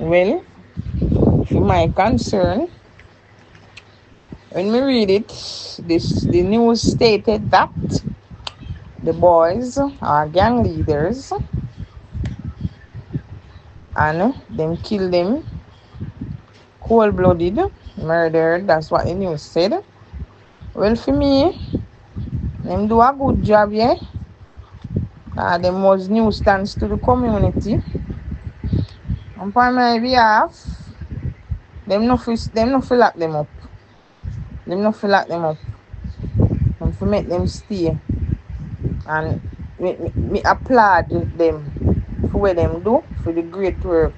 Well, for my concern, when we read it, this the news stated that the boys are gang leaders and them kill them cold blooded, murdered. That's what the news said. Well, for me, them do a good job, yeah. Uh, them was nuisance to the community. On my behalf, them no feel, them no feel lock them up. Them no feel lock them up. Them for make them stay. And me, me, applaud them for what them do for the great work.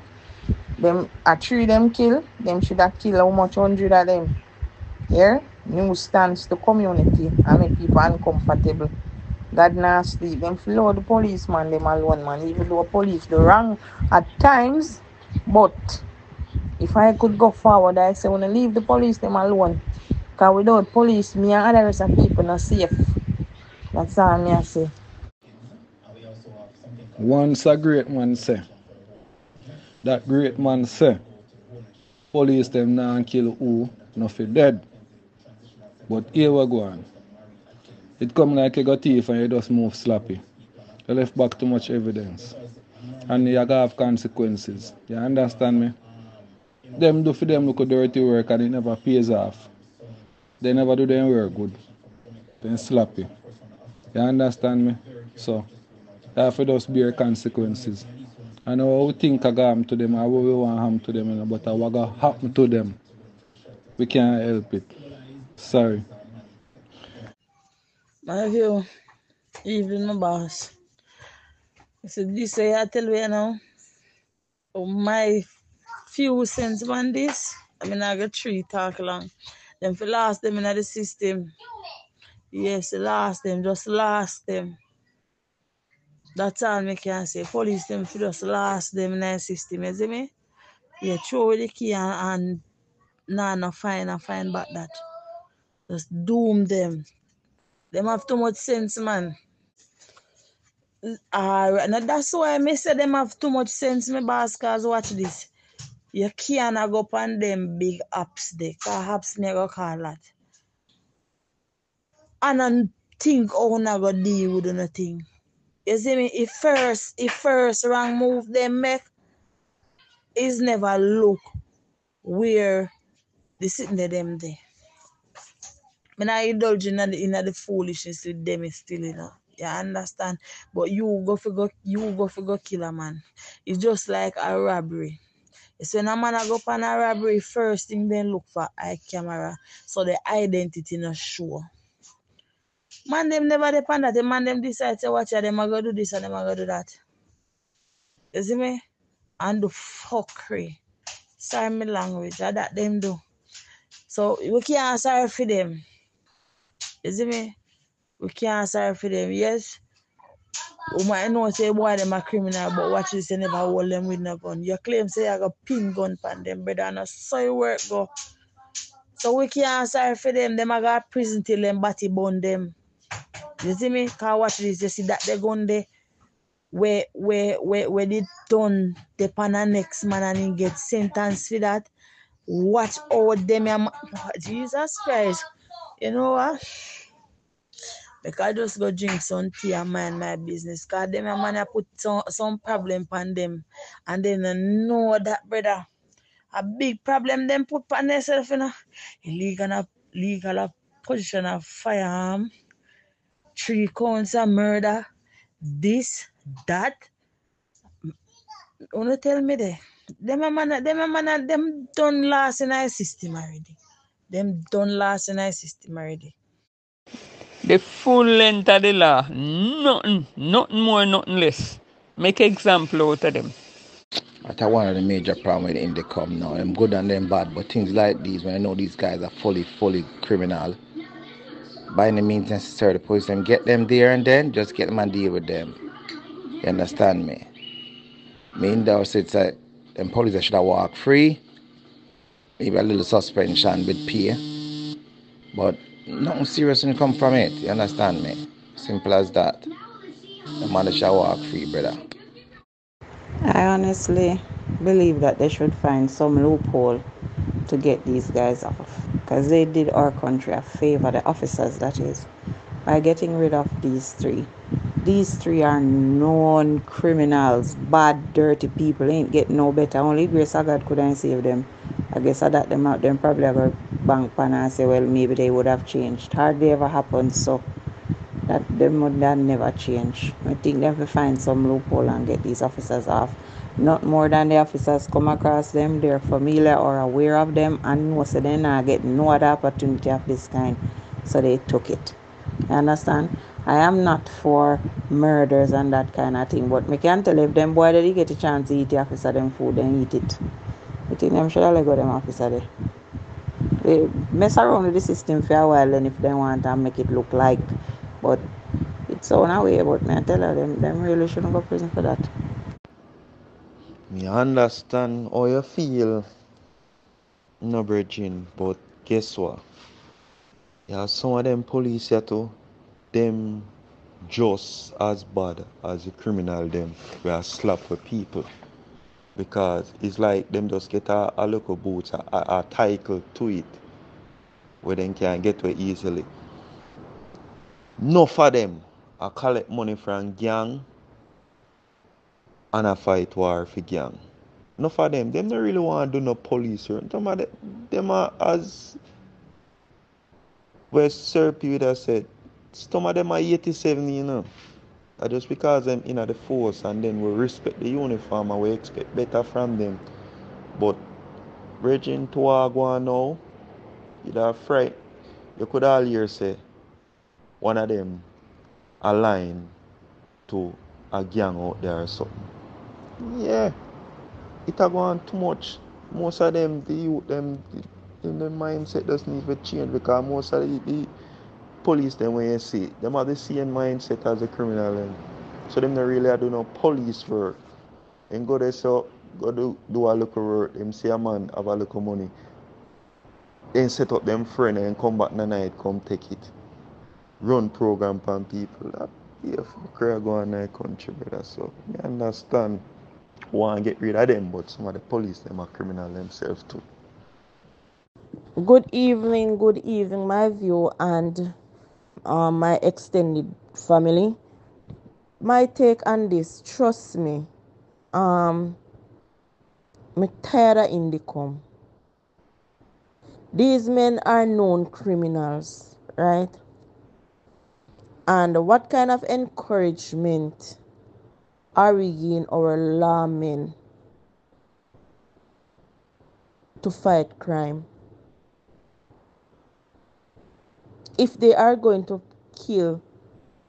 Them a three them kill, them should have kill how much hundred of them. Yeah? Nuisance to community and make people uncomfortable. God sleep. Them flow the policeman them alone, man. Even though police the wrong at times, but if I could go forward, I say wanna leave the police them alone. Cause without police, me and other rest of people not safe. That's all me I say. Once a great man say, that great man say, police them now kill who, no fi dead. But here we go on. It come like you got thief and you just move sloppy. You left back too much evidence. And you gotta have consequences. You understand me? Them do for them look dirty work and it never pays off. They never do their work good. Then sloppy. You understand me? So you have to just bear consequences. I know how we think I got happen to them, how we want happen to them, but what got happen to them, we can't help it. Sorry. My view, evening my boss. I said, this way I tell you now, oh, my few cents on this, I mean, I got three talk long. Then for last them in the system, yes, last them, just last them. That's all me can say. Police them for just last them in the system, you see me? Yeah, throw away the key and, and nah, no fine, no fine back that. Just doom them. Them have too much sense, man. Alright, now that's why I say them have too much sense, my boss, cause watch this. You can't go up on them big apps there, apps me go call that. And I think how I go deal with anything. You see me? If first, if first wrong move them make, is never look where they sitting there them there. Me not indulge in the, in the foolishness with them still, know. You understand? But you go go you go go kill a man. It's just like a robbery. It's when a man a go up on a robbery, first thing then look for eye camera. So the identity not sure. Man them never depend that. The man them decide to watch them a go do this and them a go do that. You see me? And the fuckery. Sorry my language. That that them do. So we can't sorry for them. You see me? We can't sorry for them. Yes. We might know say boy them a criminal, but watch this, you never hold them with no gun. You claim say I got pin gun pan them, brother, and so you work go. So we can't sorry for them. Them a got prison till them body bone them. You see me? Cause watch this, you see that they gun there where where where where they done the pan next man and he get sentenced for that. Watch all them Jesus Christ. You know what? Like I just go drink some tea and mind my business. Cause them a man a put some, some problem on them. And then I know that brother. A big problem them put on themselves, you know. Illegal legal possession of firearm, three counts of murder, this, that. Wanna tell me there? Them a man, them a man, them done last in our system already. Them done last in our system already. The full length of the law. Nothing, nothing more, nothing less. Make example out of them. That's one of the major problems with INDECOM now. I'm good and them bad, but things like these, when I know these guys are fully, fully criminal, by any means necessary, the police them get them there and then just get them and deal with them. You understand me? Me in there it's like them police should have walk free, maybe a little suspension with pay, but nothing serious will come from it. You understand me? Simple as that. The man should walk free, brother. I honestly believe that they should find some loophole to get these guys off because they did our country a favor, the officers that is, by getting rid of these three. These three are known criminals, bad, dirty people, ain't getting no better. Only grace of God couldn't save them. I guess I that them out them probably have bank pan and say, well, maybe they would have changed. Hardly ever happened, so that them would never change. I think they have to find some loophole and get these officers off. Not more than the officers come across them, they're familiar or aware of them and know so they not get no other opportunity of this kind. So they took it. You understand? I am not for murders and that kind of thing, but me can tell if them boy they get a chance to eat the officer them food, then eat it. I think them should have let go them officer there. Eh, they mess around with the system for a while then if they want and make it look like but it's on our way but me tell her them them really shouldn't go prison for that. Me understand how you feel, no bridging, but guess what? Yeah, some of them police here too, them just as bad as the criminal them we are slap for people. Because it's like them just get a, a little boot, a, a, title to it where they can get to easily. No for them I collect money from gang and I fight war for gang. No for them, them don't really want to do no police work. Them, them are as where Sir Peter said, some of them are 87, you know. Just because them in the force and then we respect the uniform and we expect better from them. But Regin to on now, you'd have fright. You could all hear say one of them aligned to a gang out there or something. Yeah, it a go on too much. Most of them, the youth, them, in their mindset doesn't to change because most of the, the police, them when you see, them have the same mindset as the criminal. Them. So them not really do no police work. And go there so go do, do a little work. Them see a man have a little money. Then set up them friend and come back in the night, come take it. Run program on people. That yeah, career go on in country, brother. So I understand want get rid of them, but some of the police them are criminal themselves too. Good evening, good evening, my view and uh, my extended family. My take on this, trust me, um, me tired of INDECOM. These men are known criminals, right? And what kind of encouragement are we giving our lawmen to fight crime? If they are going to kill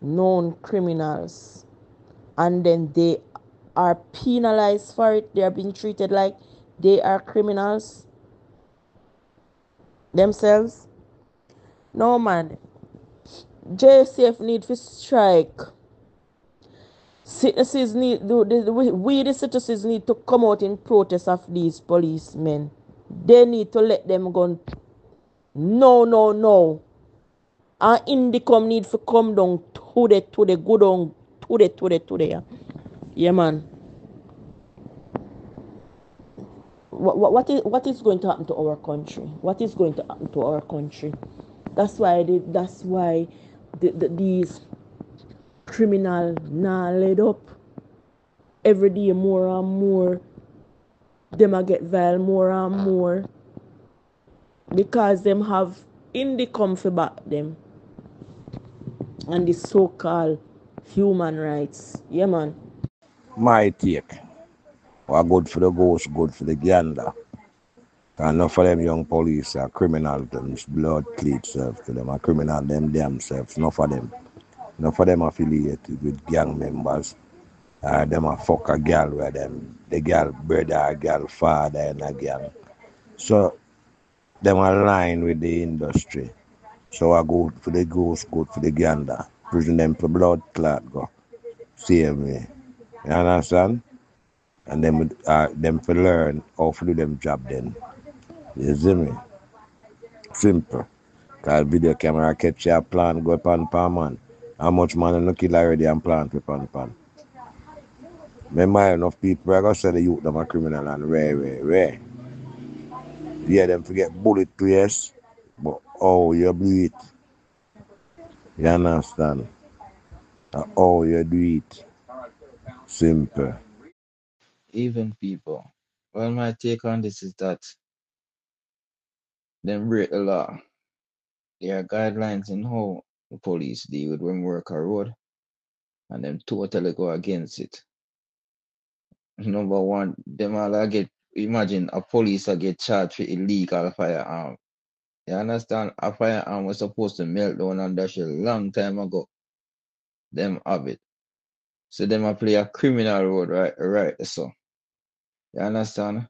known criminals and then they are penalized for it, they are being treated like they are criminals themselves. No man. JCF need to strike. Citizens need the, we the citizens need to come out in protest of these policemen. They need to let them go. No, no, no. And INDECOM need to come down to the to the good on to the to the to the yeah. Yeah man. What, what, what is what is going to happen to our country? What is going to happen to our country? That's why they, that's why the, the, these criminal now led up every day more and more. Them get vile more and more because them have INDECOM for back them and the so-called human rights. Yeah, man. My take. What good for the ghost, good for the gander. And enough of them young police are criminal them blood cleat self to them are criminal them themselves. Enough for them. Enough for them affiliated with gang members. Uh, them a fuck a girl where them the girl brother, a girl father and a gang. So them align with the industry. So I go for the ghost, good for the gander. Prison them for blood clot go. Same way. You understand? And them uh, them for learn how to do them job then. You see me? Simple. Cause video camera catch your plan, go pan pan man. How much man no kill already and plant with pan pan. Me mind enough people I gonna say the youth them a criminal and rare, rare, rare. Yeah, them forget bullet to yes, oh you do it. You understand? And how you do it. Simple. Even people. Well, my take on this is that them break the law. There are guidelines in how the police deal with when work a road, and them totally go against it. Number one, them all a get imagine a police a get charged for illegal firearm. You understand? A firearm was supposed to melt down and dash a long time ago. Them have it. So them a play a criminal road right right so. You understand?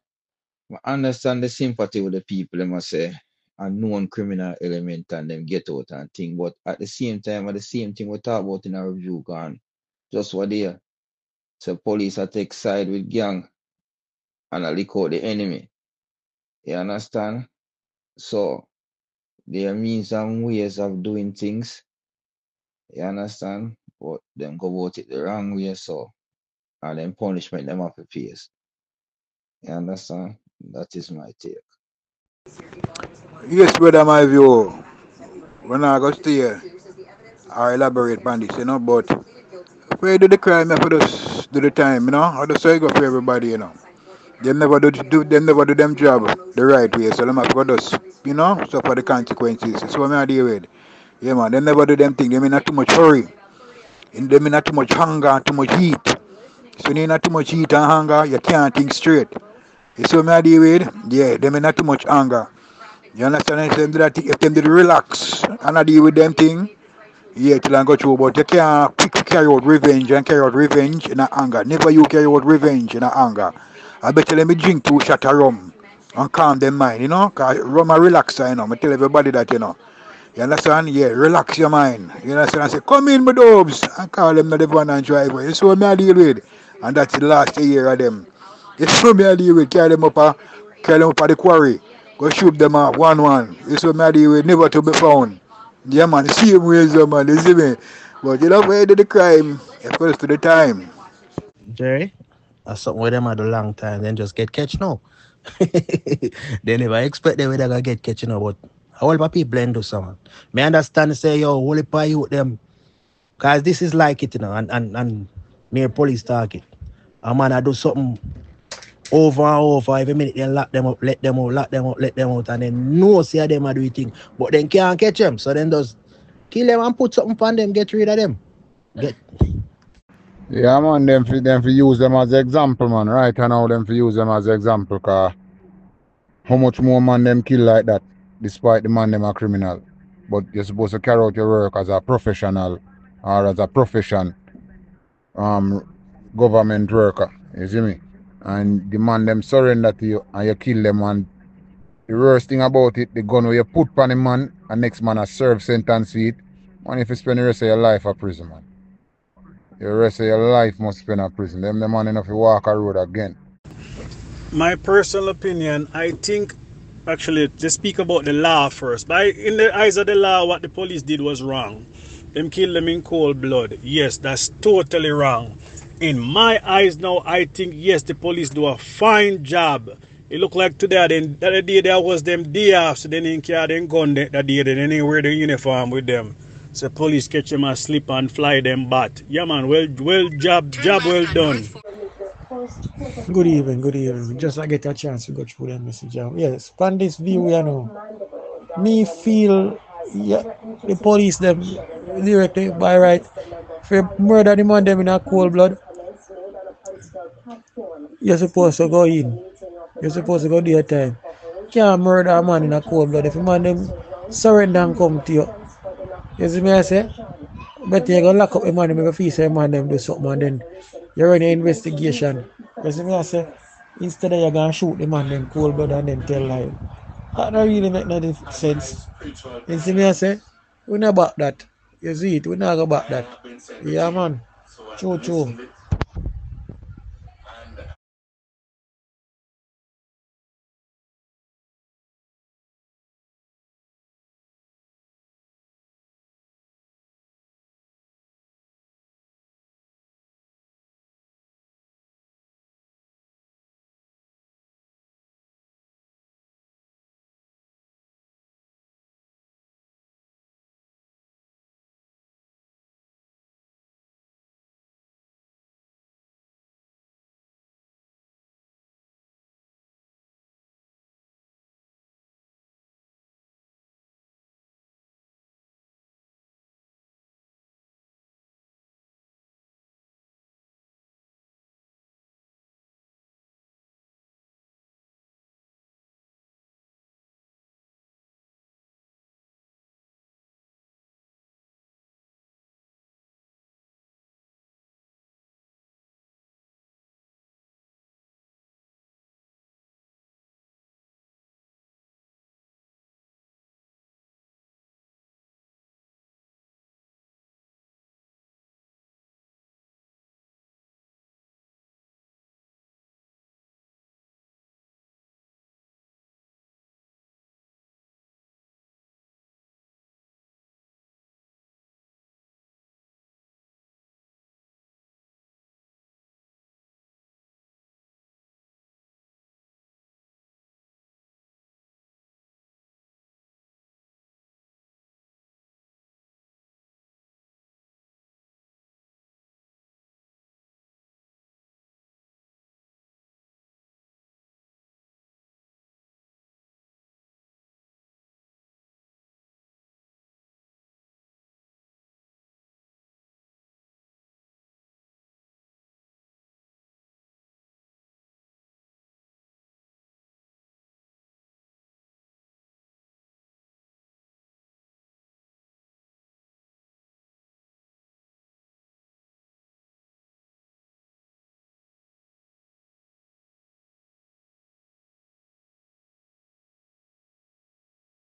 I understand the sympathy with the people, them must say a known criminal element and them get out and thing. But at the same time, at the same thing we talk about in our review gone. Just what they so police a take side with gang and a lick out the enemy. You understand? So there are means and ways of doing things. You understand? But them go about it the wrong way so and then punishment them have to face. You understand? That is my take. Yes, brother, my view. When I go stay I elaborate on this, you know, but you do the crime, you to just do the time, you know. I just say go for everybody, you know. They never do, do them never do them job the right way, so them have to just, you know, suffer the consequences. That's what I deal with. Yeah, man, they never do them thing. Them in not too much hurry. In them in not too much hunger, and too much heat. So when you not too much heat and hunger, you can't think straight. You see what I deal with? Yeah, them in not too much anger. You understand? If them do that, if them did relax and I deal with them thing, yeah, till I go through. But you can't quick carry out revenge and carry out revenge in anger. Never you carry out revenge in anger. I bet you let me drink two shot of rum and calm them mind, you know? Cause rum a relaxer, you know. I tell everybody that, you know. You understand? Yeah, relax your mind. You understand? I say, come in, my dogs. I call them to the van and driveway. This is what me I deal with. And that's the last year of them. This is what me I deal with. Carry them up, a, carry them up at the quarry. Go shoot them off one one. This is what me I deal with. Never to be found. Yeah, man. Same ways, uh, man. You see me? But you know, where you do the crime, you close to the time. Jerry, that's something where them had a long time, then just get catch now. they never expect the way they gonna get catch, you know, but a whole lot people blend do something. Me understand say, yo, whole of you them, cause this is like it, you know, and and, and mere police target. A man I do something over and over every minute, then lock them up, let them out, lock them up, let them out, and then no see them a do it thing, but then can't catch them. So then just kill them and put something on them, get rid of them. Get Yeah, man, them for them for use them as example, man. Right and now them for use them as example, cause how much more man them kill like that, despite the man them a criminal. But you're supposed to carry out your work as a professional or as a profession um government worker. You see me? And the man them surrender to you and you kill them and the worst thing about it, the gun where you put on the man and next man a serve sentence for it, man if you spend the rest of your life a prison man. The rest of your life must spend in prison. Them the man enough to walk a road again. my personal opinion, I think actually to speak about the law first. By in the eyes of the law, what the police did was wrong. Them killed them in cold blood. Yes, that's totally wrong. In my eyes now, I think yes, the police do a fine job. It look like today, then the other day there was them day off, so they didn't carry them gun that, that day, they didn't wear the uniform with them. So police catch them asleep and fly them bat. Yeah man, well well job job well done. Good evening, good evening. Just I get a chance to go through the message. um, Yes, on this view, you know, me feel yeah, the police them directly by right for murder the man them in a cold blood. You're supposed to go in. You're supposed to go daytime. Can't murder a man in a cold blood. If a man them surrender and come to you, you see me I say? But you go lock up a man, make a feel say man them do something and then you run your investigation. You see me I say? Instead of you gonna shoot the man them cold blood and then tell lie. That don't really make no sense. You see me I say? We not back that. You see it, we not back that. Yeah man. True, true.